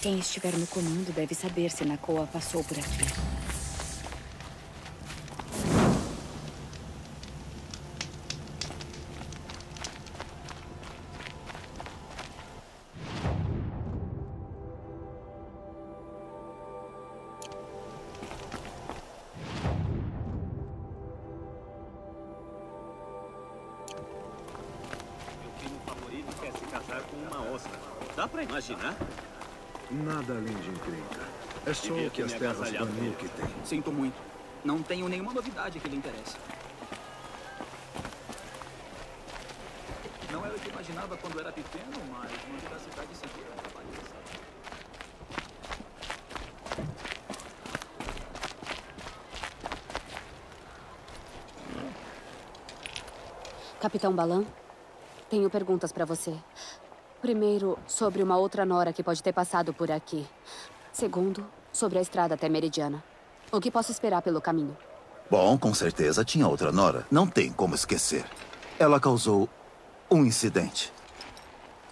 Quem estiver no comando deve saber se Nakoa passou por aqui. Que as terras Banuque têm. Sinto muito. Não tenho nenhuma novidade que lhe interesse. Não era o que imaginava quando era pequeno, mas manter a cidade segura é trabalho Capitão Balan, tenho perguntas para você. Primeiro, sobre uma outra Nora que pode ter passado por aqui. Segundo, sobre a estrada até Meridiana. O que posso esperar pelo caminho? Bom, com certeza tinha outra Nora. Não tem como esquecer. Ela causou um incidente.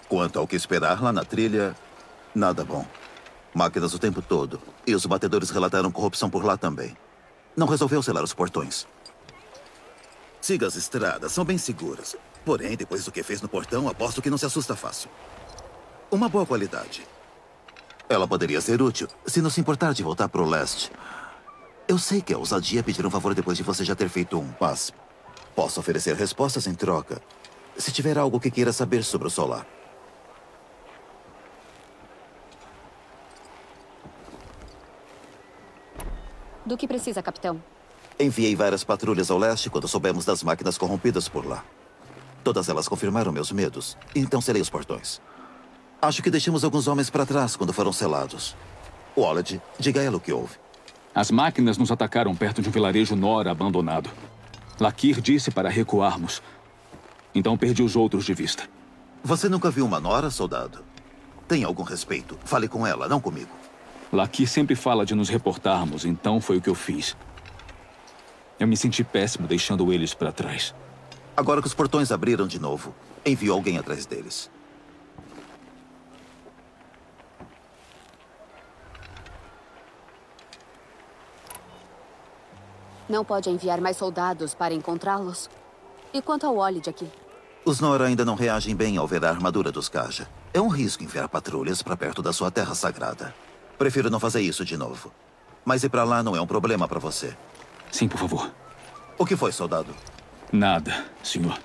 Quanto ao que esperar lá na trilha, nada bom. Máquinas o tempo todo. E os batedores relataram corrupção por lá também. Não resolveu selar os portões. Siga as estradas, são bem seguras. Porém, depois do que fez no portão, aposto que não se assusta fácil. Uma boa qualidade. Ela poderia ser útil, se não se importar de voltar para o leste. Eu sei que é ousadia pedir um favor depois de você já ter feito um, mas posso oferecer respostas em troca. Se tiver algo que queira saber sobre o solar. Do que precisa, capitão? Enviei várias patrulhas ao leste quando soubemos das máquinas corrompidas por lá. Todas elas confirmaram meus medos. Então selei os portões. Acho que deixamos alguns homens para trás quando foram selados. Wallet, diga a ela o que houve. As máquinas nos atacaram perto de um vilarejo Nora abandonado. Lakir disse para recuarmos. Então perdi os outros de vista. Você nunca viu uma Nora, soldado? Tenha algum respeito. Fale com ela, não comigo. Lakir sempre fala de nos reportarmos, então foi o que eu fiz. Eu me senti péssimo deixando eles para trás. Agora que os portões abriram de novo, enviou alguém atrás deles. Não pode enviar mais soldados para encontrá-los? E quanto ao Olid aqui? Os Nora ainda não reagem bem ao ver a armadura dos Kaja. É um risco enviar patrulhas para perto da sua terra sagrada. Prefiro não fazer isso de novo. Mas ir para lá não é um problema para você. Sim, por favor. O que foi, soldado? Nada, senhor.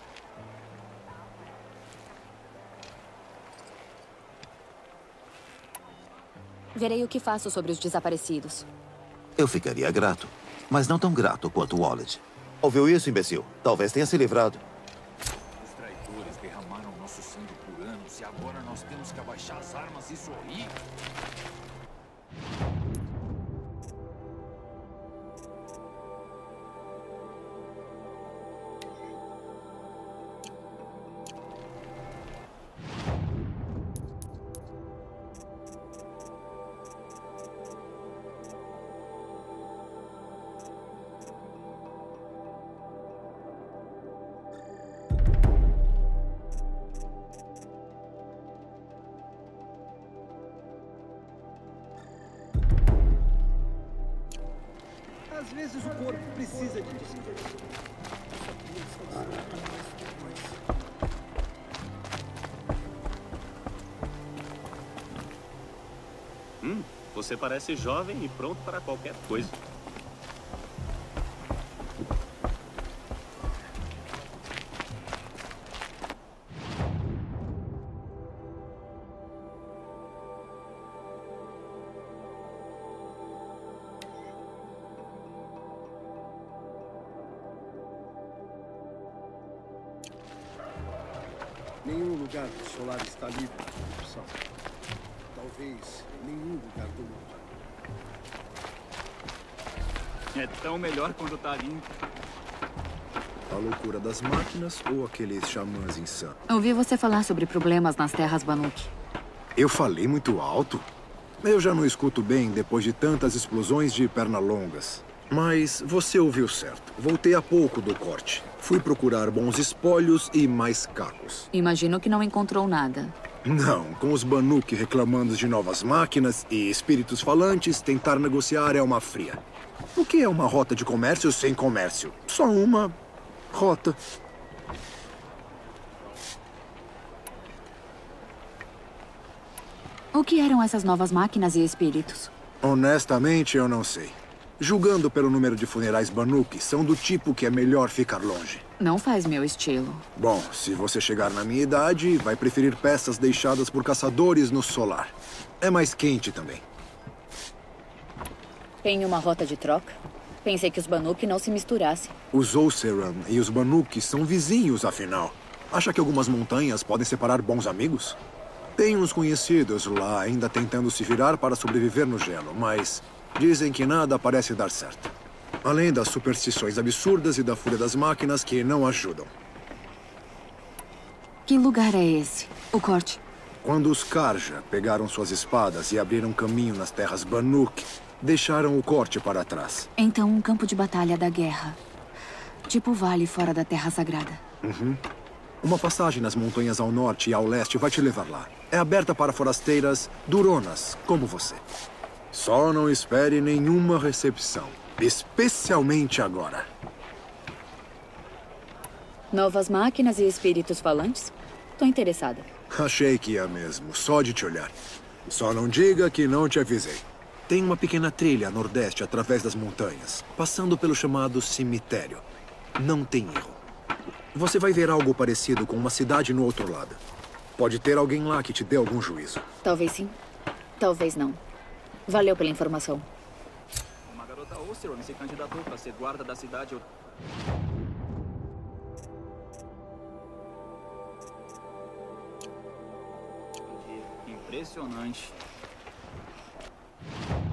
Verei o que faço sobre os desaparecidos. Eu ficaria grato, mas não tão grato quanto Wallet. Ouviu isso, imbecil? Talvez tenha se livrado. Às vezes o corpo precisa de descanso. Hum, você parece jovem e pronto para qualquer coisa. É tão melhor quando tá limpo. A loucura das máquinas ou aqueles xamãs insanos? Ouvi você falar sobre problemas nas terras Banuque. Eu falei muito alto? Eu já não escuto bem depois de tantas explosões de pernalongas. Mas você ouviu certo. Voltei há pouco do corte. Fui procurar bons espólios e mais cacos. Imagino que não encontrou nada. Não, com os Banuk reclamando de novas máquinas e espíritos falantes, tentar negociar é uma fria. O que é uma rota de comércio sem comércio? Só uma rota. O que eram essas novas máquinas e espíritos? Honestamente, eu não sei. Julgando pelo número de funerais Banuk, são do tipo que é melhor ficar longe. Não faz meu estilo. Bom, se você chegar na minha idade, vai preferir peças deixadas por caçadores no solar. É mais quente também. Tem uma rota de troca? Pensei que os Banuk não se misturassem. Os Oseram e os Banuk são vizinhos, afinal. Acha que algumas montanhas podem separar bons amigos? Tem uns conhecidos lá ainda tentando se virar para sobreviver no gelo, mas dizem que nada parece dar certo. Além das superstições absurdas e da fúria das máquinas que não ajudam. Que lugar é esse? O corte. Quando os Karja pegaram suas espadas e abriram caminho nas terras Banuk, deixaram o corte para trás. Então, um campo de batalha da guerra. Tipo o vale fora da Terra Sagrada. Uhum. Uma passagem nas montanhas ao norte e ao leste vai te levar lá. É aberta para forasteiras duronas, como você. Só não espere nenhuma recepção. Especialmente agora. Novas máquinas e espíritos falantes? Tô interessada. Achei que ia mesmo, só de te olhar. Só não diga que não te avisei. Tem uma pequena trilha a nordeste através das montanhas, passando pelo chamado cemitério. Não tem erro. Você vai ver algo parecido com uma cidade no outro lado. Pode ter alguém lá que te dê algum juízo. Talvez sim, talvez não. Valeu pela informação. Uma garota Osteron se candidatou para ser guarda da cidade. Impressionante. Thank you.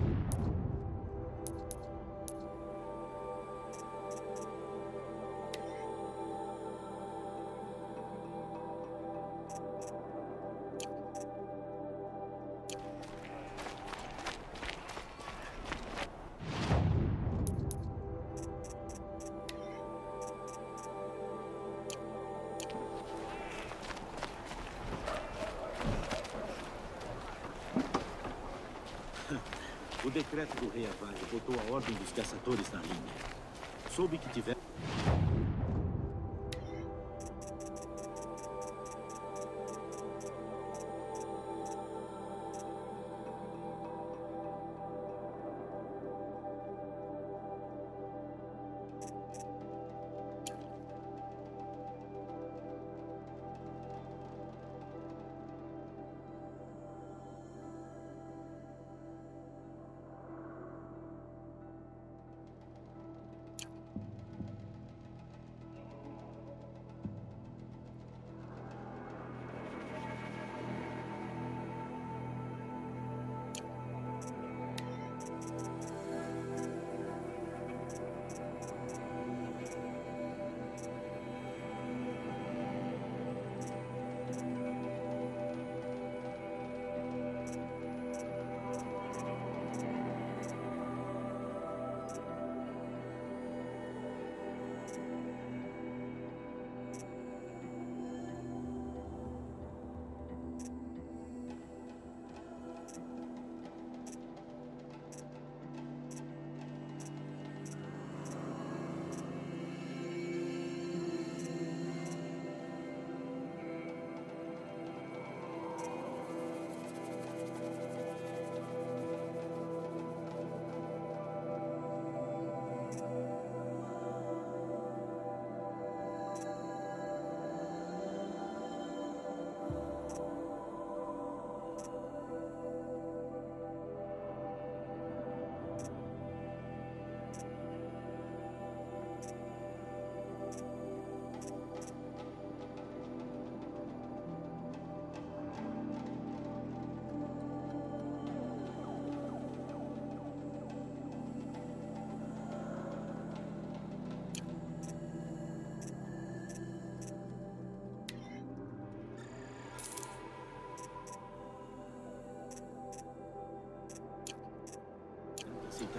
O decreto do rei Avar botou a ordem dos caçadores na linha. Soube que tiver...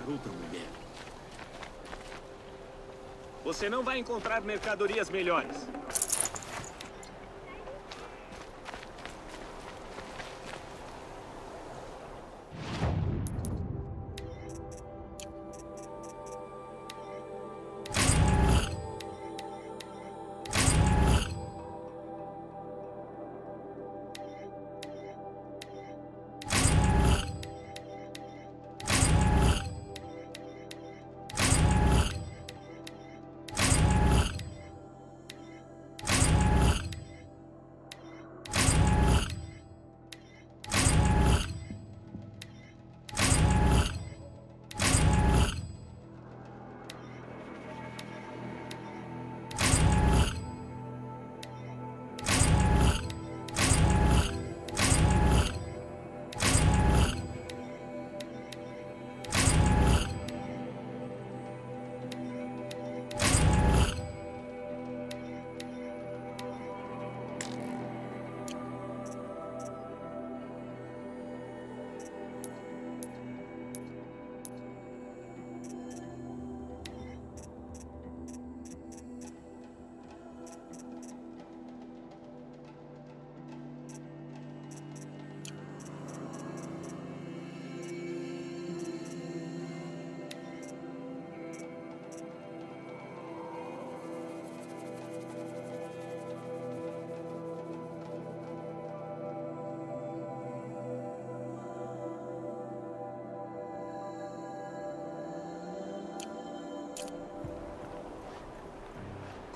outra mulher. Você não vai encontrar mercadorias melhores.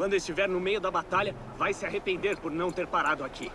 Quando estiver no meio da batalha, vai se arrepender por não ter parado aqui.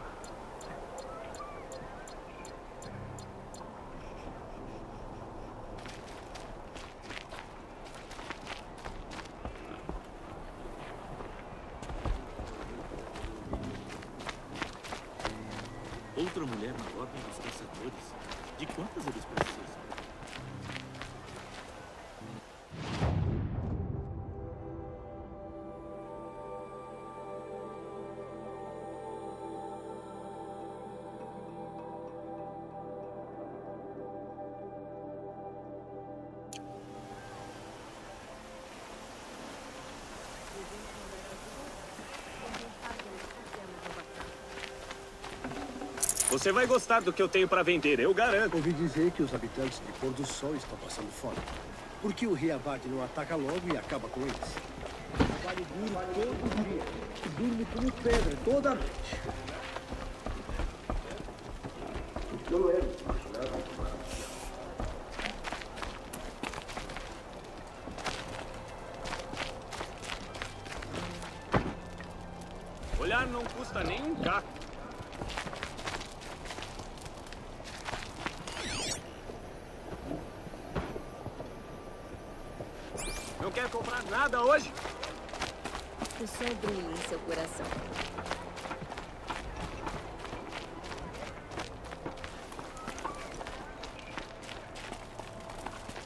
Você vai gostar do que eu tenho para vender, eu garanto. Ouvi dizer que os habitantes de Pôr do Sol estão passando fome. Por que o rei Abade não ataca logo e acaba com eles? Trabalho duro todo dia. Durmo como pedra toda noite. Não é, Olhar não custa nem um caco. Nada hoje? O sol brilha em seu coração.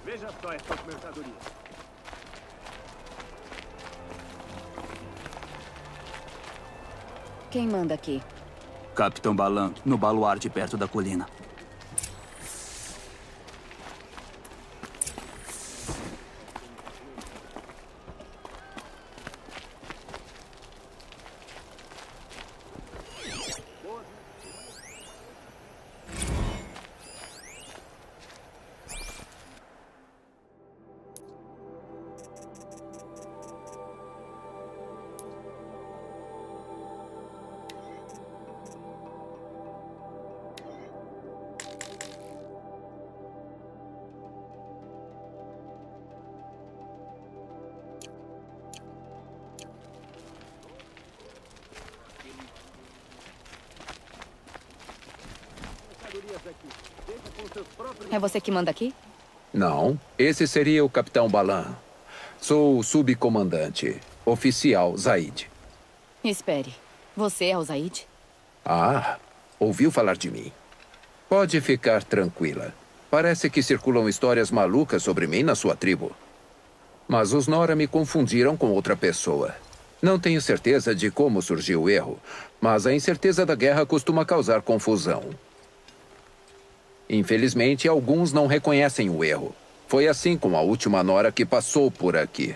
Veja só essas mercadorias. Quem manda aqui? Capitão Balan, no baluarte perto da colina. Você que manda aqui? Não, esse seria o Capitão Balan. Sou o subcomandante, oficial Zaid. Espere. Você é o Zaid? Ah, ouviu falar de mim. Pode ficar tranquila. Parece que circulam histórias malucas sobre mim na sua tribo. Mas os Nora me confundiram com outra pessoa. Não tenho certeza de como surgiu o erro, mas a incerteza da guerra costuma causar confusão. Infelizmente, alguns não reconhecem o erro. Foi assim com a última Nora que passou por aqui.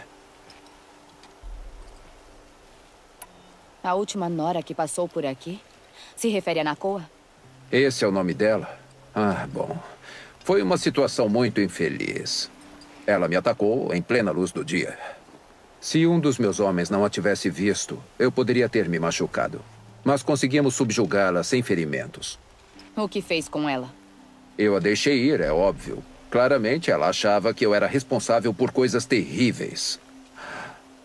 A última Nora que passou por aqui? Se refere a Nakoa? Esse é o nome dela? Ah, bom. Foi uma situação muito infeliz. Ela me atacou em plena luz do dia. Se um dos meus homens não a tivesse visto, eu poderia ter me machucado. Mas conseguimos subjugá-la sem ferimentos. O que fez com ela? Eu a deixei ir, é óbvio. Claramente ela achava que eu era responsável por coisas terríveis.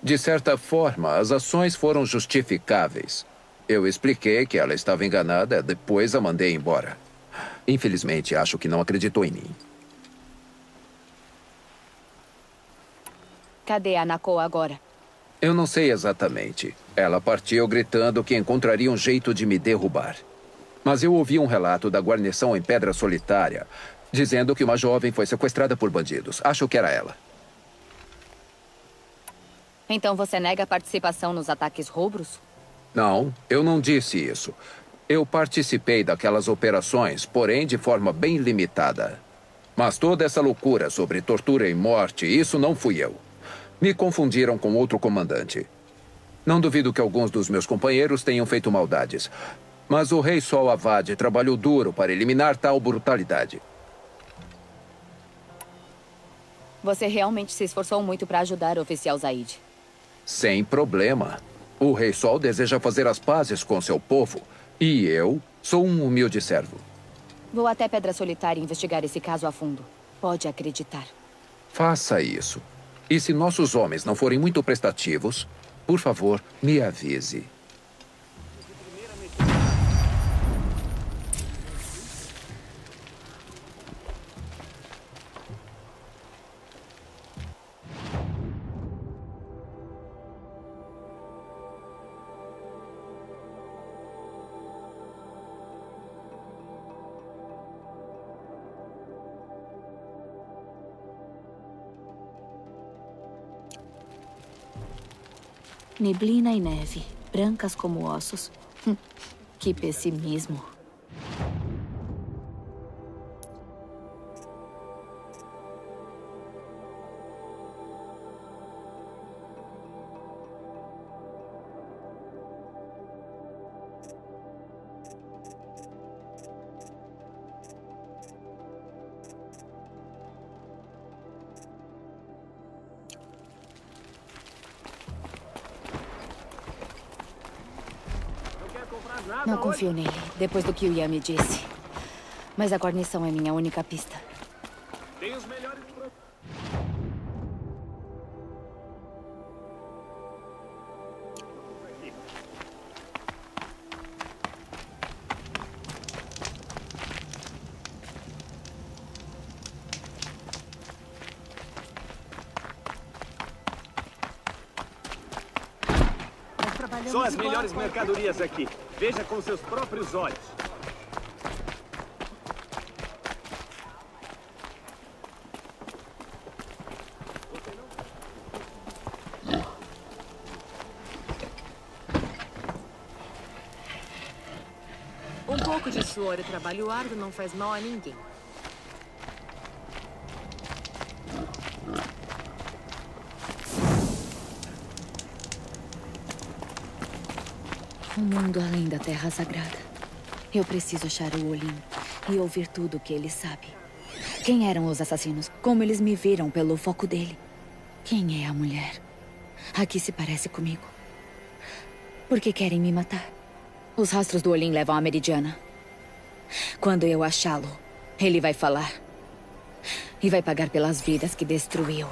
De certa forma, as ações foram justificáveis. Eu expliquei que ela estava enganada, depois a mandei embora. Infelizmente, acho que não acreditou em mim. Cadê a Nakoa agora? Eu não sei exatamente. Ela partiu gritando que encontraria um jeito de me derrubar. Mas eu ouvi um relato da guarnição em Pedra Solitária, dizendo que uma jovem foi sequestrada por bandidos. Acho que era ela. Então você nega a participação nos ataques roubros? Não, eu não disse isso. Eu participei daquelas operações, porém de forma bem limitada. Mas toda essa loucura sobre tortura e morte, isso não fui eu. Me confundiram com outro comandante. Não duvido que alguns dos meus companheiros tenham feito maldades. Mas o rei Sol Avad trabalhou duro para eliminar tal brutalidade. Você realmente se esforçou muito para ajudar o oficial Zaid. Sem problema. O rei Sol deseja fazer as pazes com seu povo. E eu sou um humilde servo. Vou até Pedra Solitária investigar esse caso a fundo. Pode acreditar. Faça isso. E se nossos homens não forem muito prestativos, por favor, me avise. Neblina e neve, brancas como ossos. Que pessimismo. Confio nele, depois do que o Ian me disse. Mas a guarnição é minha única pista. Tem os melhores. Só as melhores mercadorias aqui. Veja com seus próprios olhos. Um pouco de suor e trabalho árduo não faz mal a ninguém. Um mundo além da Terra Sagrada. Eu preciso achar o Olim e ouvir tudo o que ele sabe. Quem eram os assassinos? Como eles me viram pelo foco dele? Quem é a mulher? Aqui se parece comigo. Por que querem me matar? Os rastros do Olim levam à Meridiana. Quando eu achá-lo, ele vai falar. E vai pagar pelas vidas que destruiu.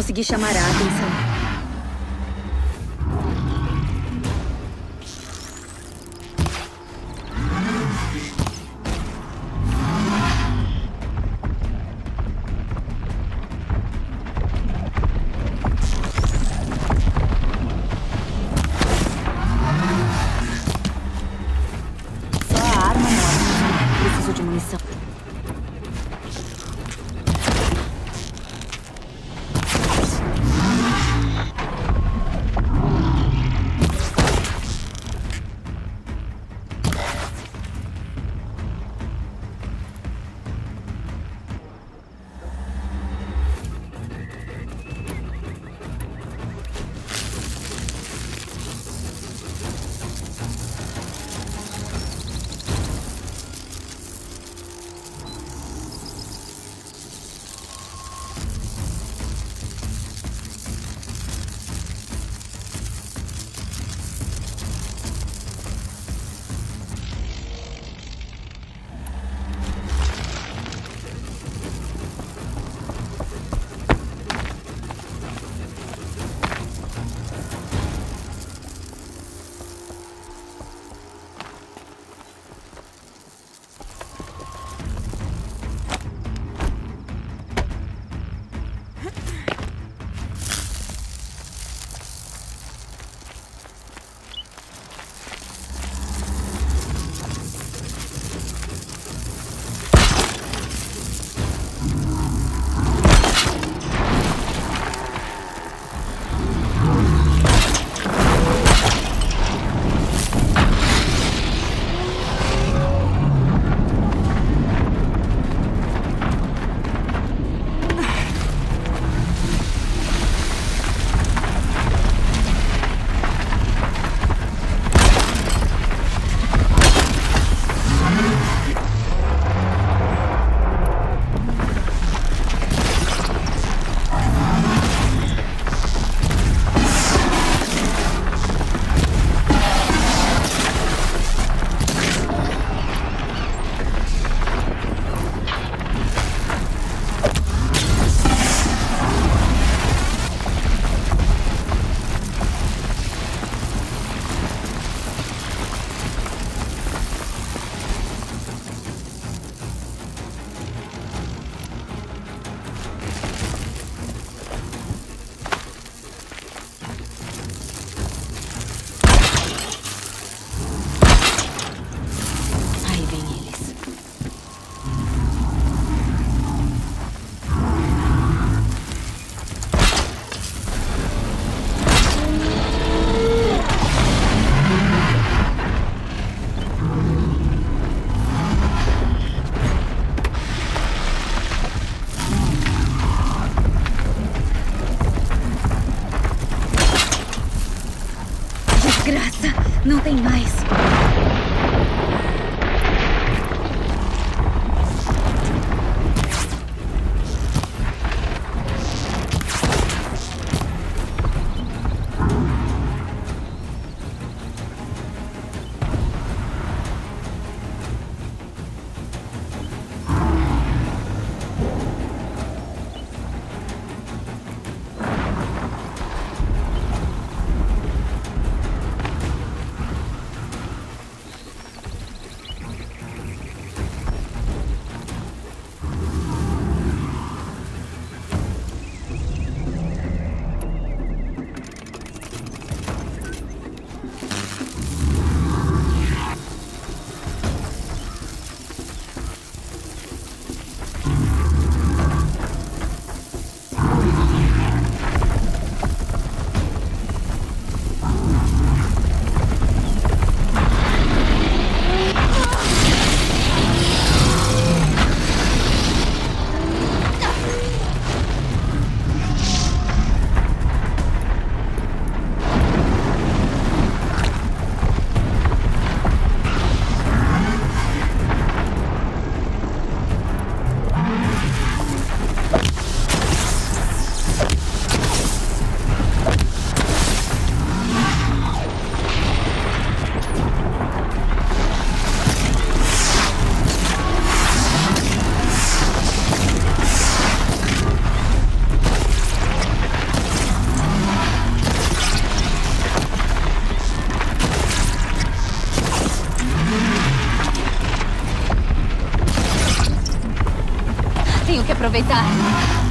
Consegui chamar a atenção. Tenho que aproveitar.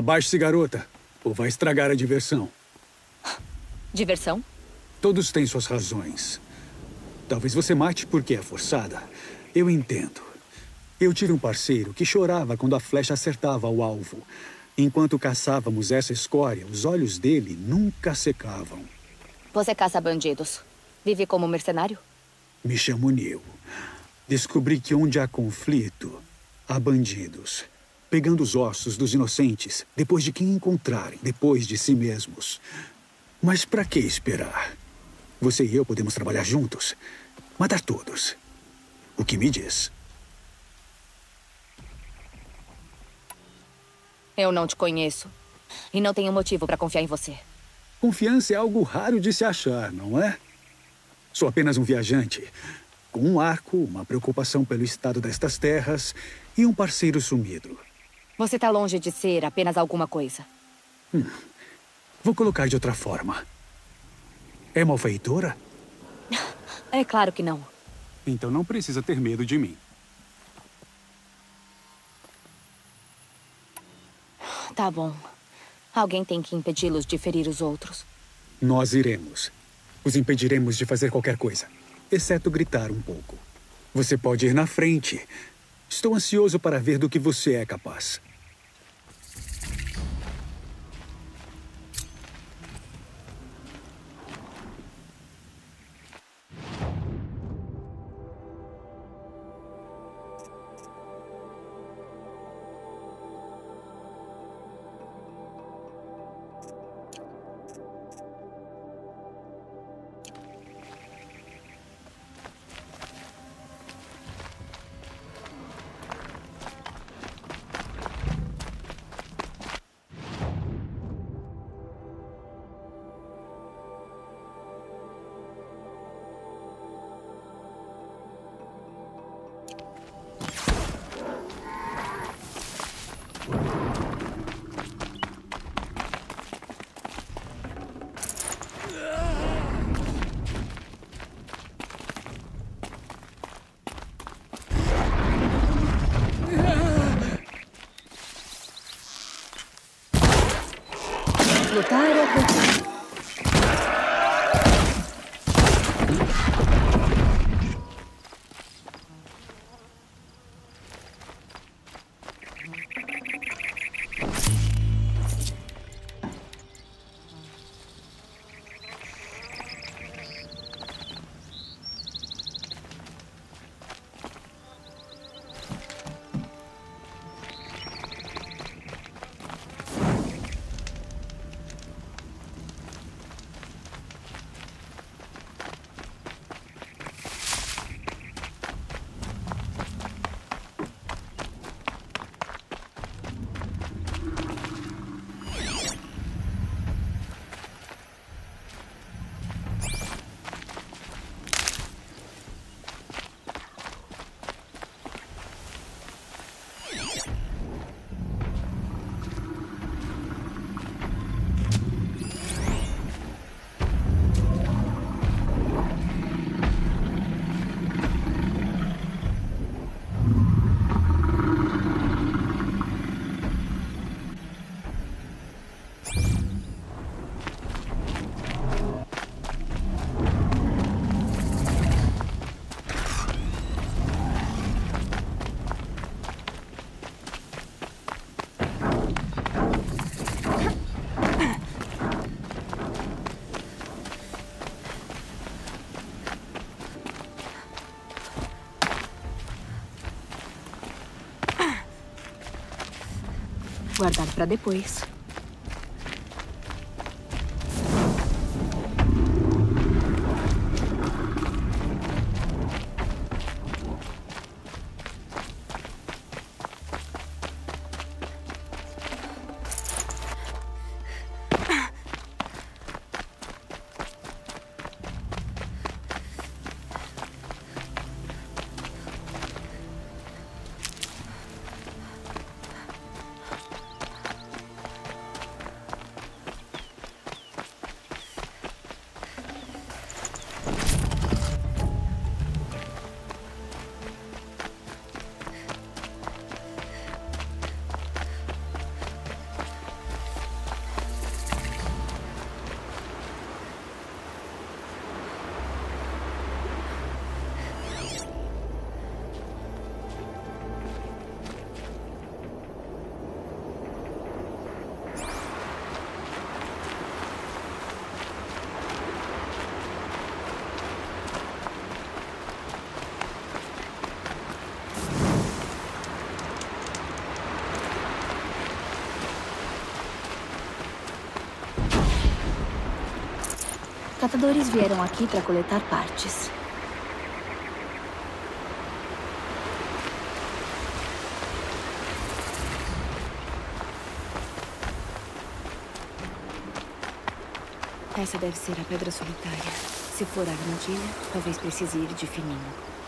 Abaixe-se, garota, ou vai estragar a diversão. Diversão? Todos têm suas razões. Talvez você mate porque é forçada. Eu entendo. Eu tive um parceiro que chorava quando a flecha acertava o alvo. Enquanto caçávamos essa escória, os olhos dele nunca secavam. Você caça bandidos. Vive como mercenário? Me chamo Neil. Descobri que onde há conflito, há bandidos. Pegando os ossos dos inocentes, depois de quem encontrarem, depois de si mesmos. Mas para que esperar? Você e eu podemos trabalhar juntos. Matar todos. O que me diz? Eu não te conheço. E não tenho motivo para confiar em você. Confiança é algo raro de se achar, não é? Sou apenas um viajante. Com um arco, uma preocupação pelo estado destas terras e um parceiro sumido. Você está longe de ser apenas alguma coisa. Hum. Vou colocar de outra forma. É malfeitora? É claro que não. Então não precisa ter medo de mim. Tá bom. Alguém tem que impedi-los de ferir os outros. Nós iremos. Os impediremos de fazer qualquer coisa, exceto gritar um pouco. Você pode ir na frente. Estou ansioso para ver do que você é capaz. Lutar ou Guardar para depois. Catadores vieram aqui para coletar partes. Essa deve ser a pedra solitária. Se for a armadilha, talvez precise ir de fininho.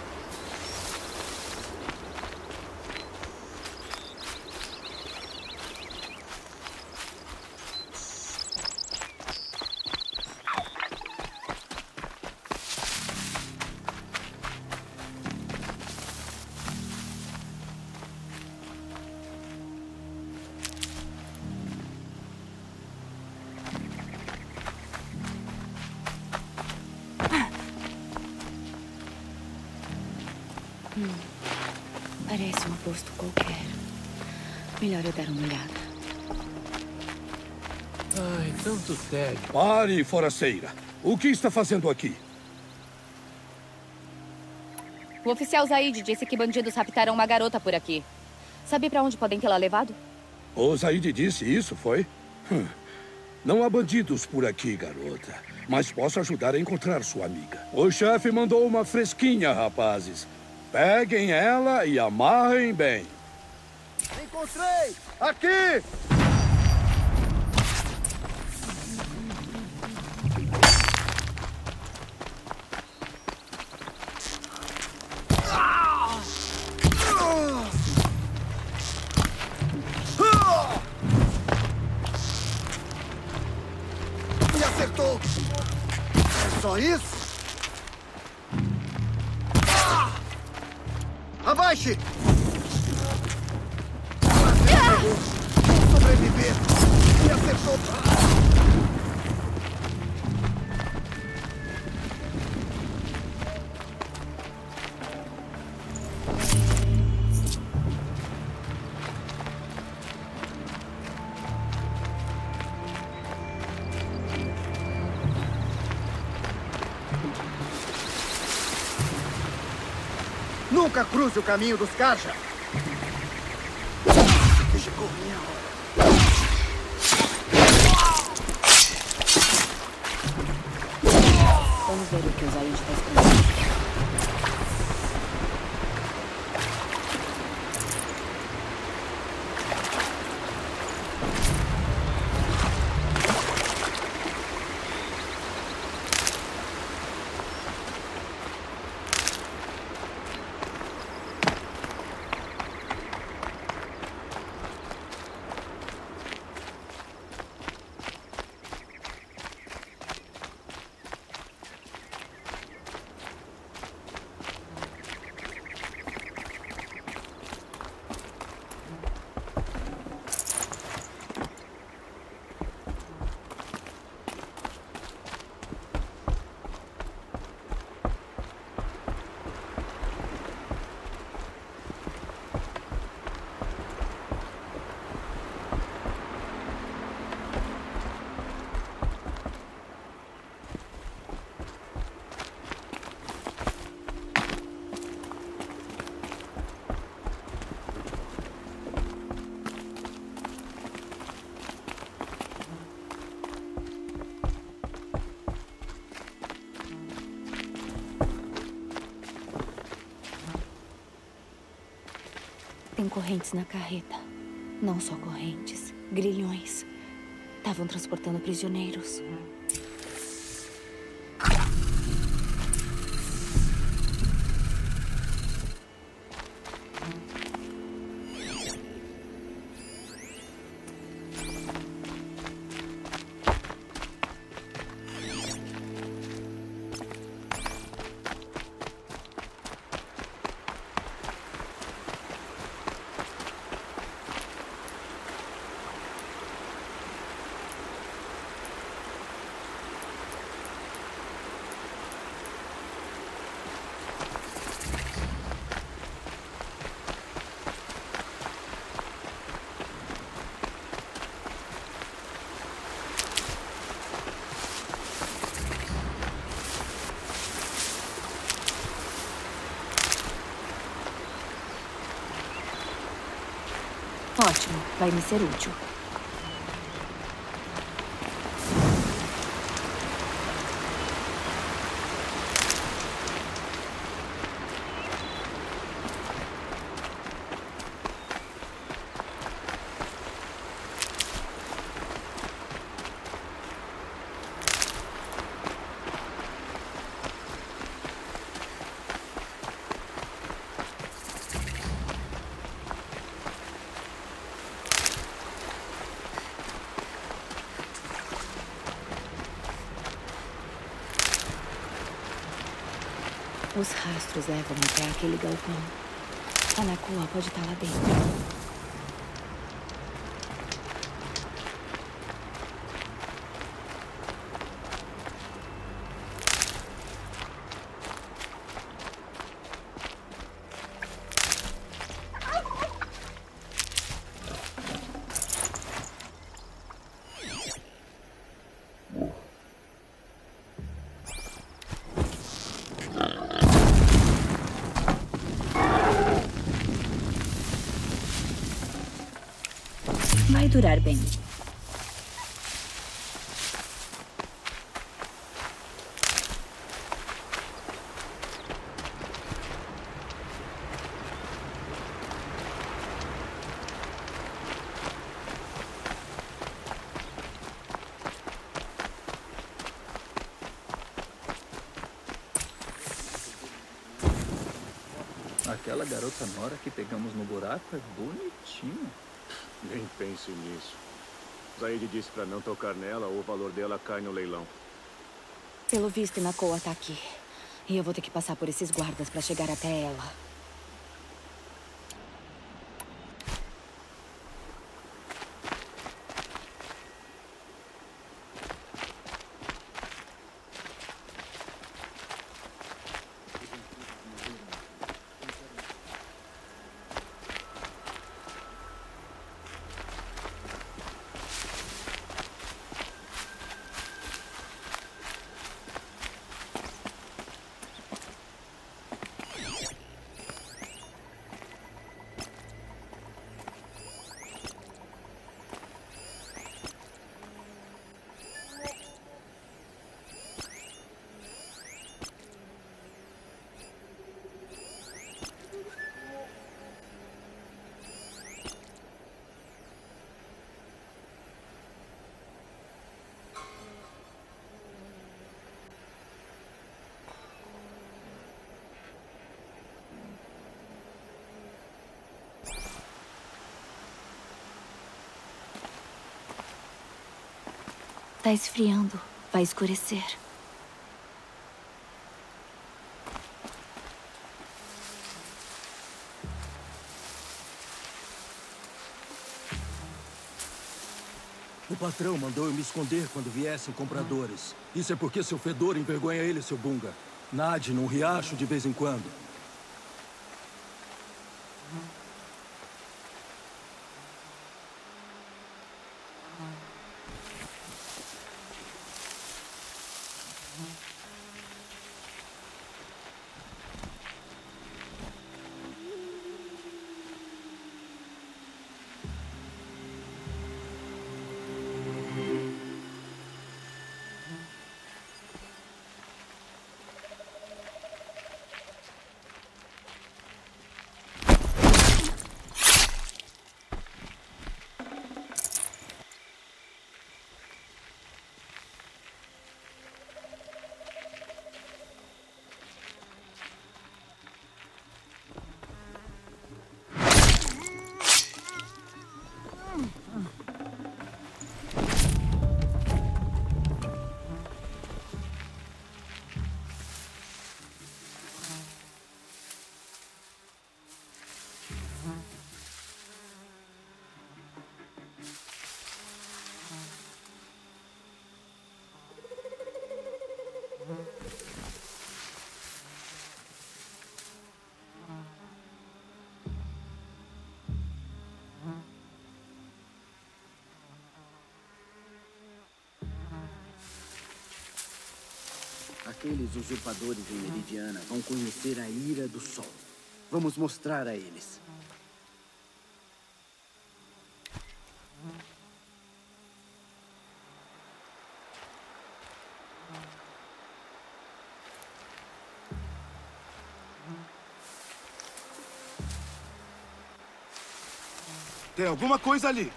Pare, foraceira. O que está fazendo aqui? O oficial Zaid disse que bandidos raptaram uma garota por aqui. Sabe pra onde podem tê-la levado? O Zaid disse isso, foi? Hum. Não há bandidos por aqui, garota. Mas posso ajudar a encontrar sua amiga. O chefe mandou uma fresquinha, rapazes. Peguem ela e amarrem bem. Encontrei! Aqui! Abaixe! Vou sobreviver! Me acertou! Cruze o caminho dos Kaja! Correntes na carreta. Não só correntes, grilhões. Estavam transportando prisioneiros. Vai me ser útil. Os rastros levam-me para aquele galpão. A Nakoa pode estar lá dentro. Vai durar bem. Aquela garota Nora que pegamos no buraco é bonitinha. Nem pense nisso. Zaid disse pra não tocar nela ou o valor dela cai no leilão. Pelo visto, Nakoa tá aqui. E eu vou ter que passar por esses guardas para chegar até ela. Tá esfriando. Vai escurecer. O patrão mandou eu me esconder quando viessem compradores. Isso é porque seu fedor envergonha ele, seu bunga. Nade num riacho de vez em quando. Aqueles usurpadores em Meridiana vão conhecer a ira do sol. Vamos mostrar a eles. Tem alguma coisa ali.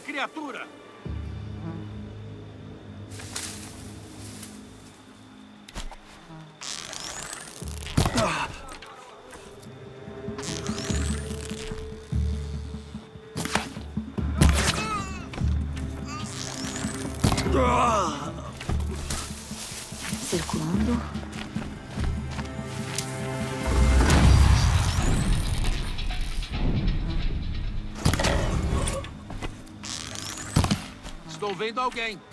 Criatura! Vendo alguém.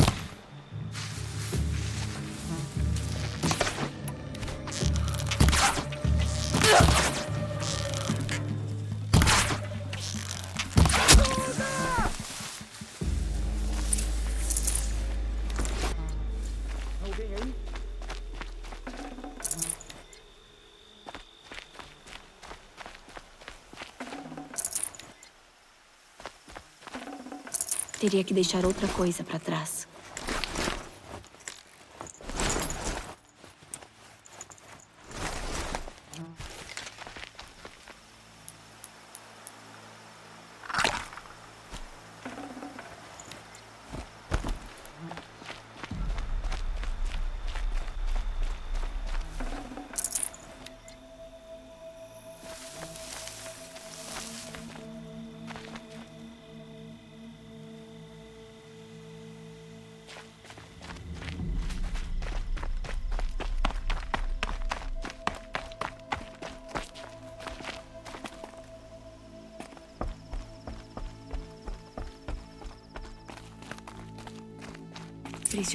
Teria que deixar outra coisa pra trás.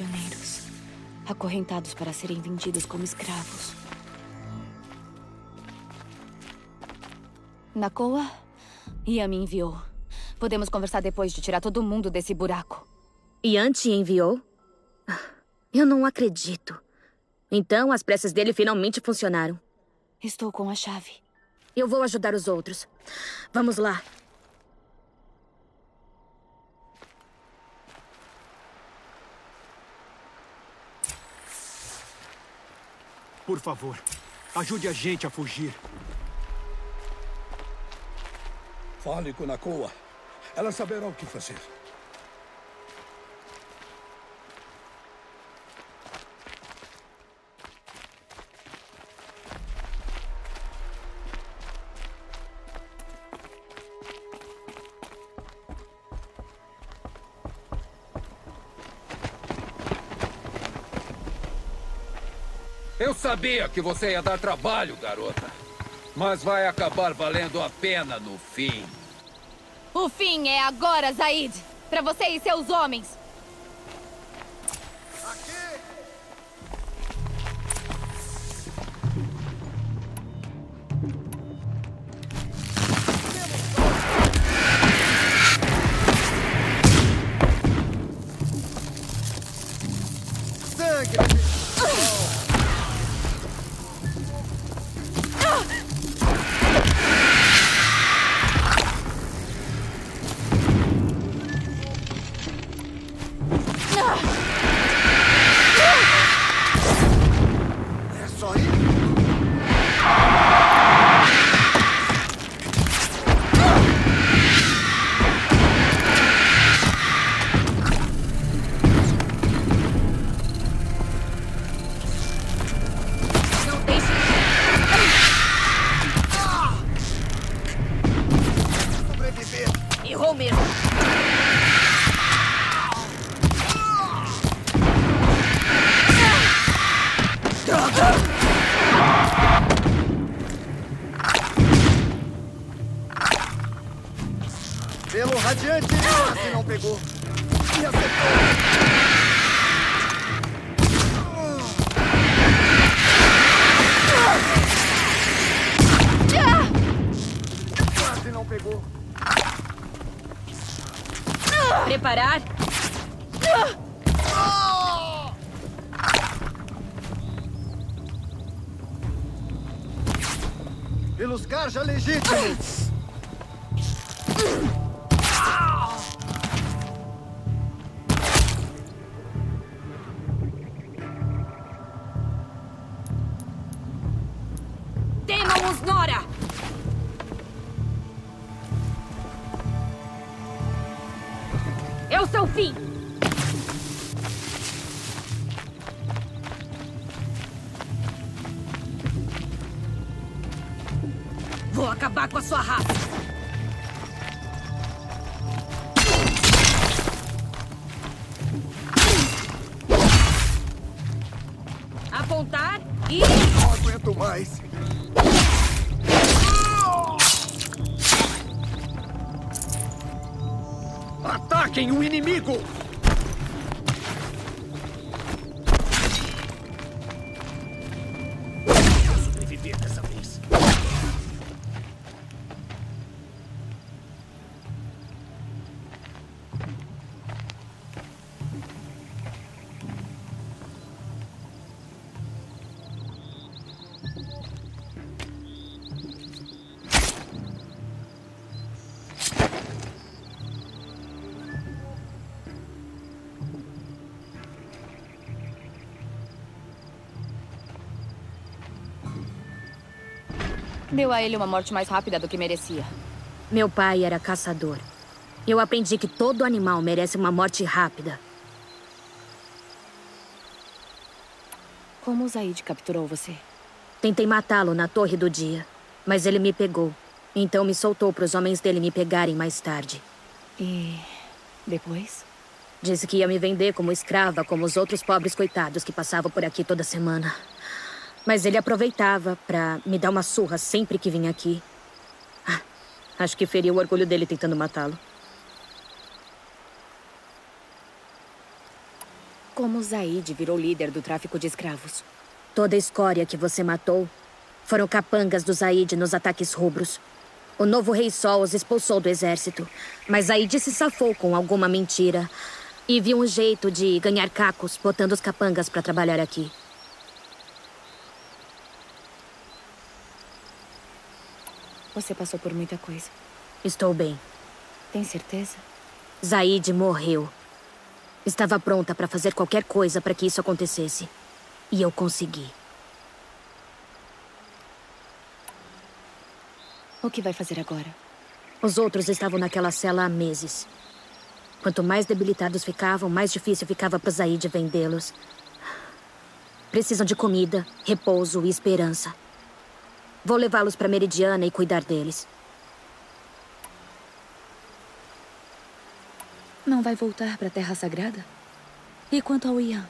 Prisioneiros. Acorrentados para serem vendidos como escravos. Nakoa? Ian me enviou. Podemos conversar depois de tirar todo mundo desse buraco. Ian te enviou? Ah, Eu não acredito. Então as preces dele finalmente funcionaram. Estou com a chave. Eu vou ajudar os outros. Vamos lá. Por favor, ajude a gente a fugir. Fale com Nakoa. Ela saberá o que fazer. Eu sabia que você ia dar trabalho, garota. Mas vai acabar valendo a pena no fim. O fim é agora, Zaid! Pra você e seus homens! Preparar. Pelos Karja legítimos! Deu a ele uma morte mais rápida do que merecia. Meu pai era caçador. Eu aprendi que todo animal merece uma morte rápida. Como o Zaid capturou você? Tentei matá-lo na Torre do Dia, mas ele me pegou. Então me soltou para os homens dele me pegarem mais tarde. E depois? Disse que ia me vender como escrava, como os outros pobres coitados que passavam por aqui toda semana. Mas ele aproveitava para me dar uma surra sempre que vinha aqui. Ah, Acho que feriu o orgulho dele tentando matá-lo. Como o Zaid virou líder do tráfico de escravos? Toda a escória que você matou foram capangas do Zaid nos ataques rubros. O novo Rei Sol os expulsou do exército, mas Zaid se safou com alguma mentira e viu um jeito de ganhar cacos botando os capangas para trabalhar aqui. Você passou por muita coisa. Estou bem. Tem certeza? Zaid morreu. Estava pronta para fazer qualquer coisa para que isso acontecesse. E eu consegui. O que vai fazer agora? Os outros estavam naquela cela há meses. Quanto mais debilitados ficavam, mais difícil ficava para Zaid vendê-los. Precisam de comida, repouso e esperança. Vou levá-los para Meridiana e cuidar deles. Não vai voltar para a Terra Sagrada? E quanto ao Ian?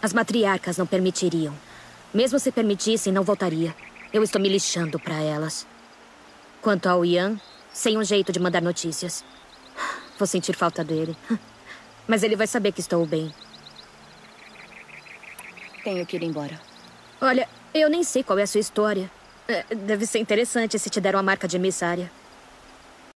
As matriarcas não permitiriam. Mesmo se permitissem, não voltaria. Eu estou me lixando para elas. Quanto ao Ian, sem um jeito de mandar notícias. Vou sentir falta dele. Mas ele vai saber que estou bem. Tenho que ir embora. Olha, eu nem sei qual é a sua história. É, Deve ser interessante se te deram a marca de emissária.